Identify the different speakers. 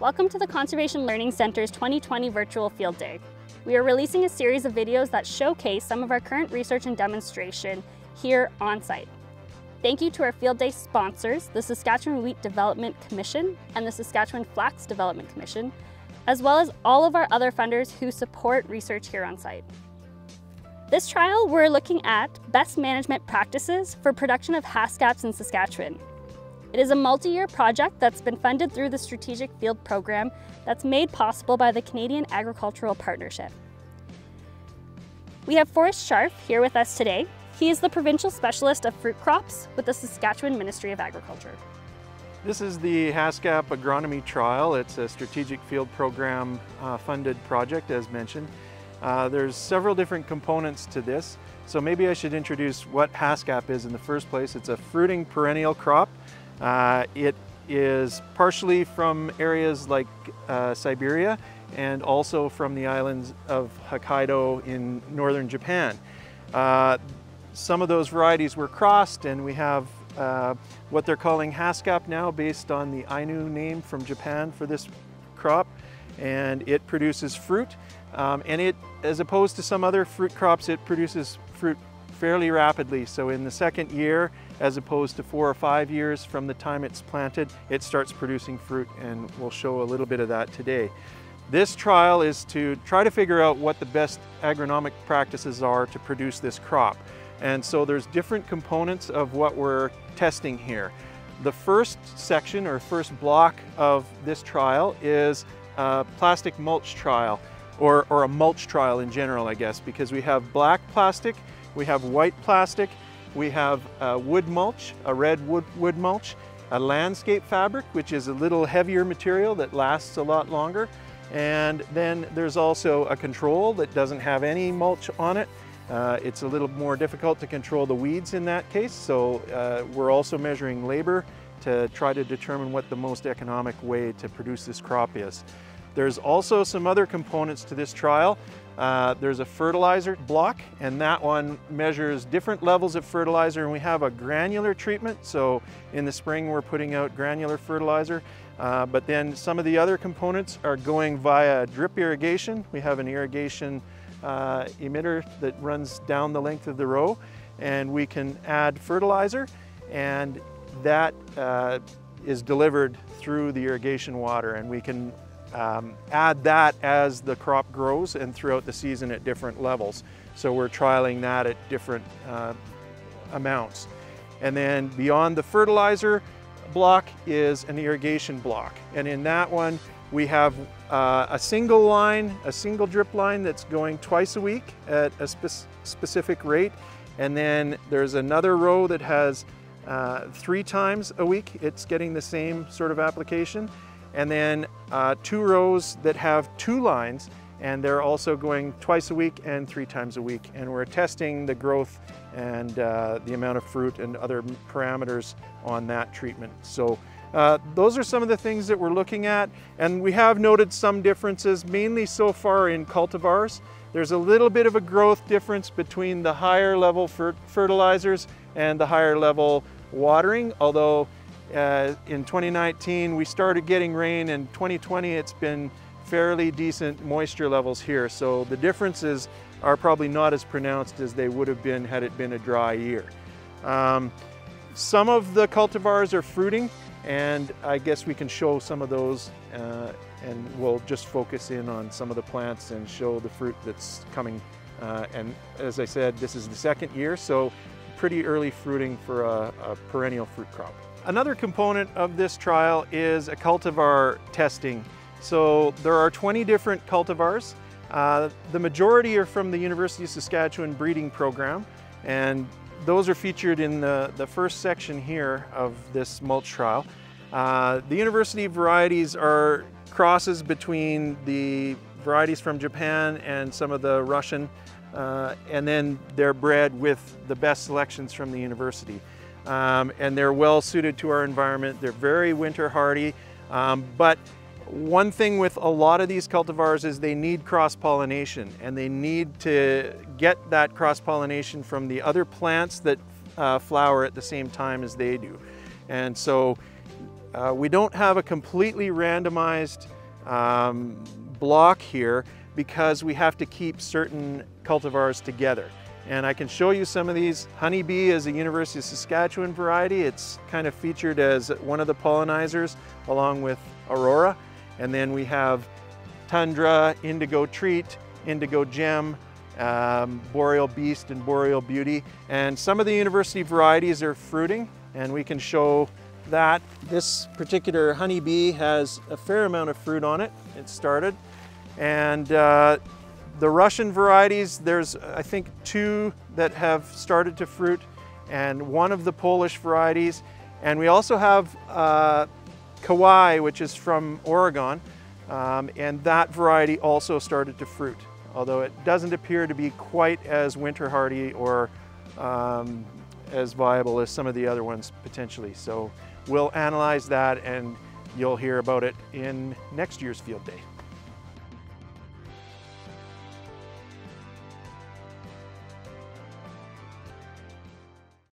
Speaker 1: Welcome to the Conservation Learning Center's 2020 Virtual Field Day. We are releasing a series of videos that showcase some of our current research and demonstration here on site. Thank you to our Field Day sponsors, the Saskatchewan Wheat Development Commission and the Saskatchewan Flax Development Commission, as well as all of our other funders who support research here on site. This trial, we're looking at best management practices for production of haskaps in Saskatchewan. It is a multi-year project that's been funded through the Strategic Field Program that's made possible by the Canadian Agricultural Partnership. We have Forrest Scharf here with us today. He is the Provincial Specialist of Fruit Crops with the Saskatchewan Ministry of Agriculture.
Speaker 2: This is the Haskap Agronomy Trial. It's a Strategic Field Program uh, funded project as mentioned. Uh, there's several different components to this. So maybe I should introduce what Haskap is in the first place. It's a fruiting perennial crop uh, it is partially from areas like uh, Siberia and also from the islands of Hokkaido in northern Japan. Uh, some of those varieties were crossed and we have uh, what they're calling Haskap now based on the Ainu name from Japan for this crop and it produces fruit um, and it as opposed to some other fruit crops it produces fruit fairly rapidly. So in the second year, as opposed to four or five years from the time it's planted, it starts producing fruit and we'll show a little bit of that today. This trial is to try to figure out what the best agronomic practices are to produce this crop. And so there's different components of what we're testing here. The first section or first block of this trial is a plastic mulch trial or, or a mulch trial in general, I guess, because we have black plastic we have white plastic, we have a wood mulch, a red wood, wood mulch, a landscape fabric, which is a little heavier material that lasts a lot longer. And then there's also a control that doesn't have any mulch on it. Uh, it's a little more difficult to control the weeds in that case. So uh, we're also measuring labor to try to determine what the most economic way to produce this crop is. There's also some other components to this trial. Uh, there's a fertilizer block and that one measures different levels of fertilizer and we have a granular treatment. So in the spring we're putting out granular fertilizer. Uh, but then some of the other components are going via drip irrigation. We have an irrigation uh, emitter that runs down the length of the row and we can add fertilizer and that uh, is delivered through the irrigation water and we can um, add that as the crop grows and throughout the season at different levels. So we're trialing that at different uh, amounts. And then beyond the fertilizer block is an irrigation block. And in that one, we have uh, a single line, a single drip line that's going twice a week at a spe specific rate. And then there's another row that has uh, three times a week. It's getting the same sort of application and then uh, two rows that have two lines and they're also going twice a week and three times a week. And we're testing the growth and uh, the amount of fruit and other parameters on that treatment. So uh, those are some of the things that we're looking at. And we have noted some differences, mainly so far in cultivars. There's a little bit of a growth difference between the higher level fertilizers and the higher level watering, although uh, in 2019, we started getting rain. In 2020, it's been fairly decent moisture levels here. So the differences are probably not as pronounced as they would have been had it been a dry year. Um, some of the cultivars are fruiting and I guess we can show some of those uh, and we'll just focus in on some of the plants and show the fruit that's coming. Uh, and as I said, this is the second year, so pretty early fruiting for a, a perennial fruit crop. Another component of this trial is a cultivar testing. So there are 20 different cultivars. Uh, the majority are from the University of Saskatchewan breeding program and those are featured in the, the first section here of this mulch trial. Uh, the university varieties are crosses between the varieties from Japan and some of the Russian uh, and then they're bred with the best selections from the university um, and they're well suited to our environment. They're very winter hardy, um, but one thing with a lot of these cultivars is they need cross-pollination and they need to get that cross-pollination from the other plants that uh, flower at the same time as they do. And so Uh, we don't have a completely randomized um, block here because we have to keep certain cultivars together. And I can show you some of these. Honeybee is a University of Saskatchewan variety. It's kind of featured as one of the pollinizers along with Aurora. And then we have Tundra, Indigo Treat, Indigo Gem, um, Boreal Beast and Boreal Beauty. And some of the university varieties are fruiting and we can show that. This particular honeybee has a fair amount of fruit on it. It started. And uh, the Russian varieties, there's I think two that have started to fruit and one of the Polish varieties. And we also have uh, Kawai, which is from Oregon. Um, and that variety also started to fruit, although it doesn't appear to be quite as winter hardy or um, as viable as some of the other ones potentially. So we'll analyze that and you'll hear about it in next year's field day.